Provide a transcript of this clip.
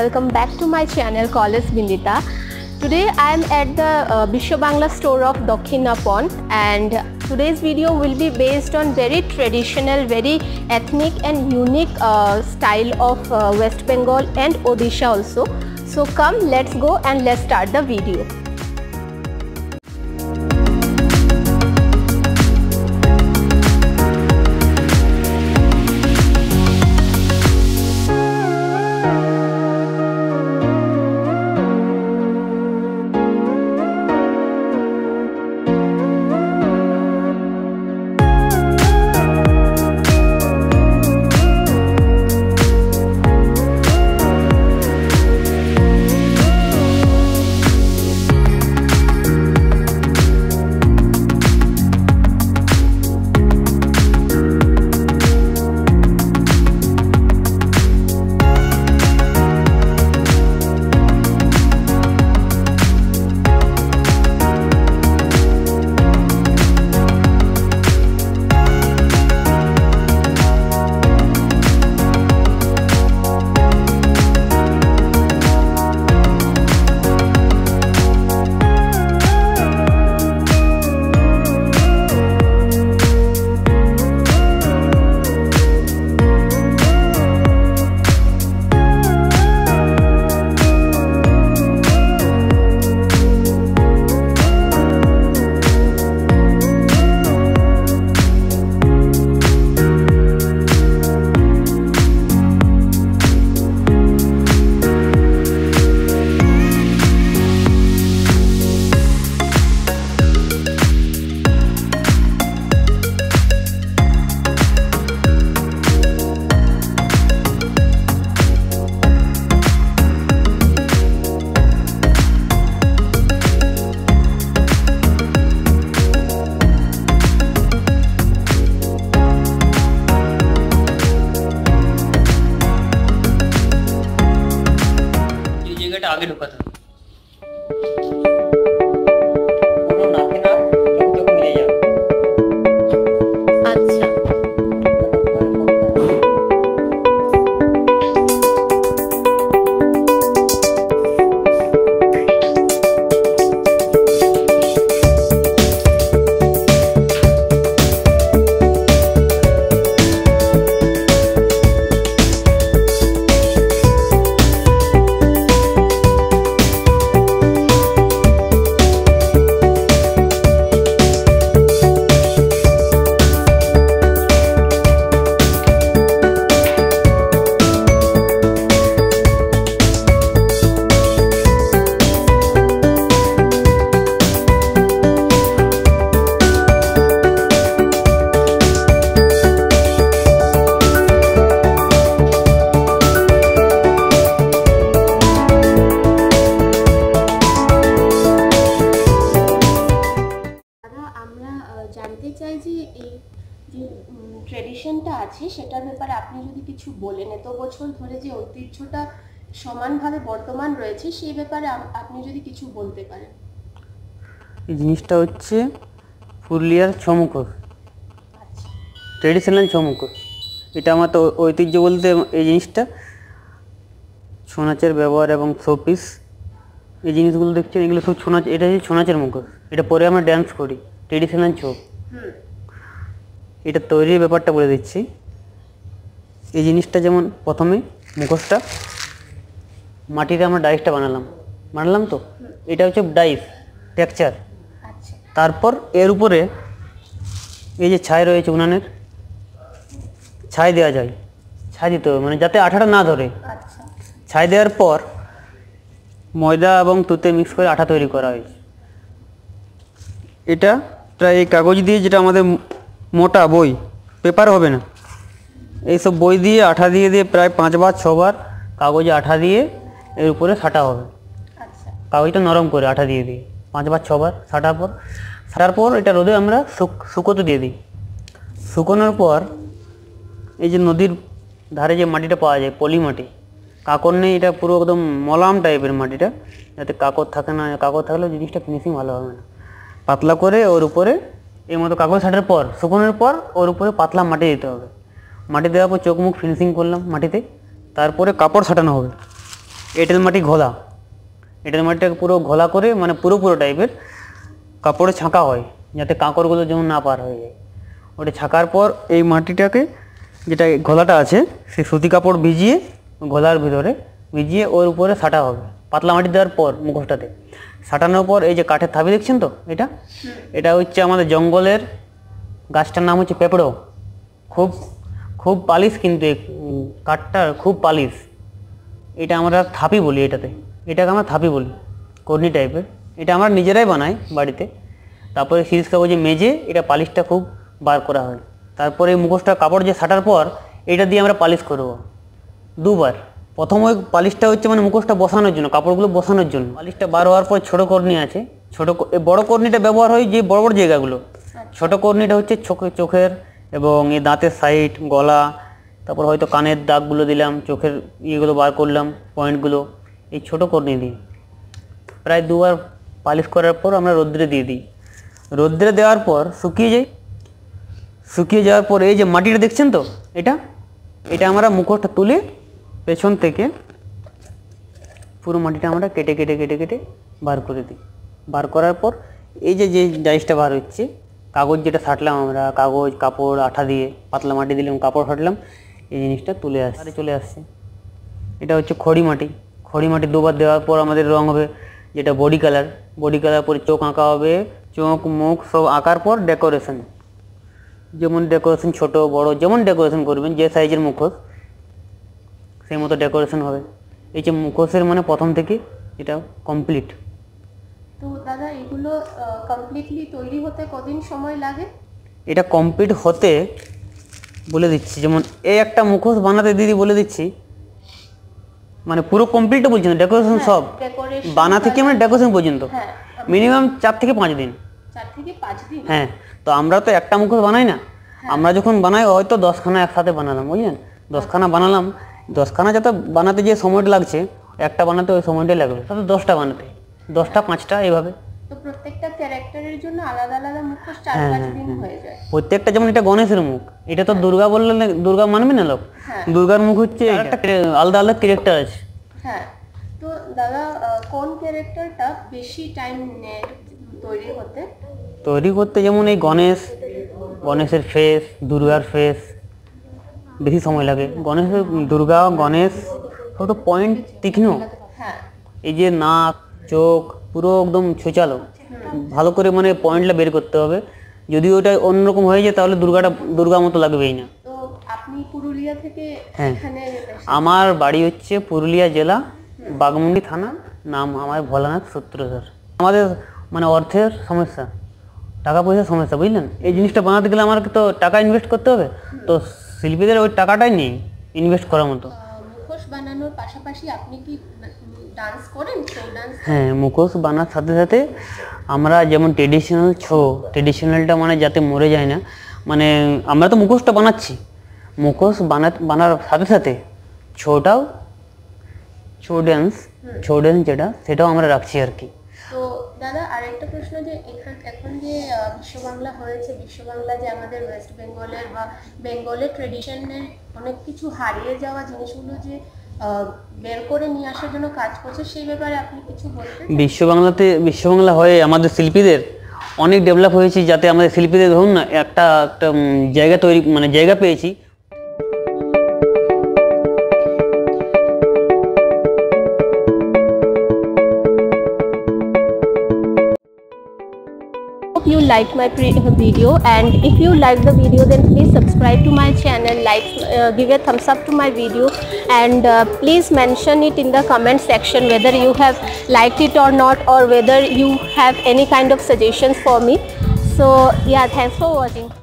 welcome back to my channel College Bindita. Today I am at the uh, Bishwa Bangla store of Dakhinapon and today's video will be based on very traditional, very ethnic and unique uh, style of uh, West Bengal and Odisha also. So come let's go and let's start the video. ট্রেডিশনটা আছে সেটার ব্যাপারে আপনি যদি কিছু বলেন। এত বছর ধরে যে ঐতিহ্যটা সমানভাবে বর্তমান রয়েছে সেই ব্যাপারে আপনি যদি কিছু বলতে পারেন। এই জিনিসটা হচ্ছে পুরুলিয়ার আচ্ছা। ট্রেডিশনাল ছমুখর এটা আমার তো ঐতিহ্য বলতে এই জিনিসটা ছৌ নাচের ব্যবহার এবং শোপিস এই জিনিসগুলো দেখছেন এগুলো সব ছৌ নাচ এটা হচ্ছে ছৌ নাচের মুখোশ এটা পরে আমরা ড্যান্স করি ট্রেডিশনাল ছৌ হুম। এটা তৈরির ব্যাপারটা বলে দিচ্ছি। এই জিনিসটা যেমন প্রথমে মুখোশটা মাটিতে আমরা ডাইসটা বানালাম। বানালাম তো? এটা হচ্ছে ডাইস টেক্সচার। আচ্ছা। তারপর এর উপরে এই যে ছাই রয়েছে উনানের ছাই দেওয়া যায়। ছাই দিতে হবে মানে যাতে আঠাটা না ধরে। আচ্ছা। ছাই দেওয়ার পর ময়দা এবং তুতে মিক্স করে আঠা তৈরি করা হয়েছে। এটা প্রায় এই কাগজ দিয়ে যেটা আমাদের মোটা বই পেপার হবে না। এইসব বই দিয়ে আঠা দিয়ে দিয়ে প্রায় পাঁচবার ছবার কাগজে আঠা দিয়ে এর উপরে সাটা হবে। আচ্ছা। কাগজটা নরম করে আঠা দিয়ে দিই পাঁচবার ছবার ছাটার পর ছাটার পর এটা রোদে আমরা শুক- শুকোতে দিয়ে দিই। শুকোনোর পর এই যে নদীর ধারে যে মাটিটা পাওয়া যায় পলি মাটি কাকর নেই এটা পুরো একদম মলাম টাইপের মাটিটা যাতে কাকর থাকে না কাকর থাকলে জিনিসটা ফিনিশিং ভালো হবে না। পাতলা করে ওর উপরে এই মতো কাগজ ছাটার পর, শুকোনোর পর ওর উপরে পাতলা মাটি দিতে হবে। মাটি দেওয়ার পর চোখ মুখ ফিনিশিং করলাম মাটিতে। তারপরে কাপড় ছাটানো হবে। এঁটেল মাটি ঘোলা। এঁটেল মাটিটাকে পুরো ঘোলা করে মানে পুরো পুরো টাইপের কাপড়ে ছাঁকা হয়, যাতে কাঁকড়গুলো যেমন না পার হয়ে যায়। ওটা ছাকার পর এই মাটিটাকে যেটা ঘোলাটা আছে, সেই সুতি কাপড় ভিজিয়ে ঘোলার ভিতরে ভিজিয়ে ওর উপরে সাটা হবে। পাতলা মাটি দেওয়ার পর মুখোশটাতে। সাটানোর পর এই যে কাঠের থাবি দেখছেন তো এটা? এটা হচ্ছে আমাদের জঙ্গলের গাছটার নাম হচ্ছে পেঁপড়ো। খুব খুব পালিশ কিন্তু এই কাঠটার খুব পালিশ। এটা আমরা থাপি বলি এটাতে। এটাকে আমরা থাপি বলি, কর্নি টাইপের। এটা আমরা নিজেরাই বানাই বাড়িতে। তারপরে সিরিজ কাগজে মেজে এটা পালিশটা খুব বার করা হয়। তারপরে মুখোশটা কাপড় যে সাটার পর, এটা দিয়ে আমরা পালিশ করব। দুবার। প্রথম ওই পালিশটা হচ্ছে মানে মুখোশটা বসানোর জন্য কাপড়গুলো বসানোর জন্য। পালিশটা বার হওয়ার পর ছোটো কর্নি আছে। ছোটো বড় কর্নিটা ব্যবহার হয় যে বড় বড় জায়গাগুলো। ছোটো কর্নিটা হচ্ছে চোখে চোখের এবং এই দাঁতের সাইড গলা তারপর হয়তো কানের দাগগুলো দিলাম চোখের ইয়েগুলো বার করলাম পয়েন্টগুলো এই ছোটো কর্নি দিই প্রায় দুবার পালিশ করার পর আমরা রোদ্রে দিয়ে দিই। রোদ্রে দেওয়ার পর শুকিয়ে যায়। শুকিয়ে যাওয়ার পর এই যে মাটিটা দেখছেন তো? এটা? এটা আমরা মুখোশটা তুলে পেছন থেকে পুরো মাটিটা আমরা কেটে কেটে কেটে কেটে বার করে দিই। বার করার পর এই যে যে ডাইসটা বার হচ্ছে, কাগজ যেটা ছাটলাম আমরা, কাগজ, কাপড়, আঠা দিয়ে, পাতলা মাটি দিলাম, কাপড় ছাটলাম এই জিনিসটা তুলে আসছে চলে আসছে। এটা হচ্ছে খড়ি মাটি। খড়ি মাটি দুবার দেওয়ার পর আমাদের রং হবে যেটা বডি কালার। বডি কালার পরে চোখ আঁকা হবে, চোখ, মুখ সব আঁকার পর ডেকোরেশন। যেমন ডেকোরেশন ছোট, বড়, যেমন ডেকোরেশন করবেন, যে সাইজের মুখোশ সেই মতো ডেকোরেশন হবে। এই যে মুখোশের মানে প্রথম থেকে এটা কমপ্লিট তো দাদা এগুলো কমপ্লিটলি তৈরি হতে কদিন সময় লাগে? এটা কমপ্লিট হতে বলে দিচ্ছি যেমন এই একটা মুখোশ বানাতে দিদি বলে দিচ্ছি মানে পুরো কমপ্লিট বলছি না ডেকোরেশন সব। বানা থেকে মানে ডেকোরেশন পর্যন্ত। হ্যাঁ মিনিমাম চার থেকে পাঁচ দিন। চার থেকে পাঁচ দিন? হ্যাঁ তো আমরা তো একটা মুখোশ বানাই না। আমরা যখন বানাই হয়তো দশখানা একসাথে বানালাম বুঝলেন? দশখানা বানালাম দশখানা যাতে বানাতে যে সময়টা লাগছে একটা বানাতে ওই সময়টাই লাগবে। তাতে দশটা বানাতে। দশটা পাঁচটা এইভাবে। প্রত্যেকটা ক্যারেক্টারের জন্য আলাদা আলাদা মুখোশ চার হ্যাঁ, পাঁচ দিন হয়ে। যায়। প্রত্যেকটা যেমন এটা গণেশের মুখ এটা তো দুর্গা বললে দুর্গা মানবে না লোক? হ্যাঁ। দুর্গার মুখ হচ্ছে একটা আলাদা আলাদা ক্যারেক্টার আছে। হ্যাঁ। তো দাদা কোন ক্যারেক্টারটা বেশি টাইম নেয় তৈরি হতে? তৈরি করতে যেমন এই গণেশ গণেশের ফেস দুর্গার ফেস বেশি সময় লাগে। গণেশের দুর্গা গণেশ সব তো পয়েন্ট তীক্ষ্ণ। এই যে নাক চোখ পুরো একদম ছোচালো। ভালো করে মানে পয়েন্টটা বের করতে হবে। যদি ওটা অন্যরকম হয়ে যায় তাহলে দুর্গাটা দুর্গা মতো লাগবেই না। হ্যাঁ। আমার বাড়ি হচ্ছে পুরুলিয়া জেলা বাগমুন্ডি থানা। নাম আমার ভোলানাথ সূত্রধর আমাদের মানে অর্থের সমস্যা টাকা পয়সার সমস্যা বুঝলেন? এই জিনিসটা বানাতে গেলে আমার তো টাকা ইনভেস্ট করতে হবে। তো শিল্পীদের ওই টাকাটাই নেই ইনভেস্ট করার মতো। মুখোশ বানানোর পাশাপাশি আপনি কি ডান্স করেন? ডান্স হ্যাঁ মুখোশ বানার সাথে সাথে আমরা যেমন ট্রেডিশনাল ছৌ ট্রেডিশনালটা মানে যাতে মরে যায় না মানে আমরা তো মুখোশটা বানাচ্ছি। মুখোশ বানা বানার সাথে সাথে ছৌটাও ছৌ ড্যান্স ছৌ ড্যান্স যেটা সেটাও আমরা রাখছি আর কি। তো দাদা আরেকটা প্রশ্ন যে এখান এখন যে আহ, বিশ্ব বাংলা হয়েছে বিশ্ব বাংলা যে আমাদের ওয়েস্ট বেঙ্গলের বা বেঙ্গলের ট্রেডিশনের অনেক কিছু হারিয়ে যাওয়া জিনিসগুলো যে বের করে নিয়ে আসার জন্য কাজ করছে সেই ব্যাপারে আপনি কিছু বলবেন বিশ্ব বাংলাতে বিশ্ব বাংলা হয়ে আমাদের শিল্পীদের অনেক ডেভেলপ হয়েছে যাতে আমাদের শিল্পীদের ধরুন না একটা একটা জায়গা তৈরি মানে জায়গা পেয়েছি hope you liked my pre- video and if you like the video then please subscribe to my channel like uh, give a thumbs up to my video and uh, please mention it in the comment section whether you have liked it or not or whether you have any kind of suggestions for me. So yeah thanks for watching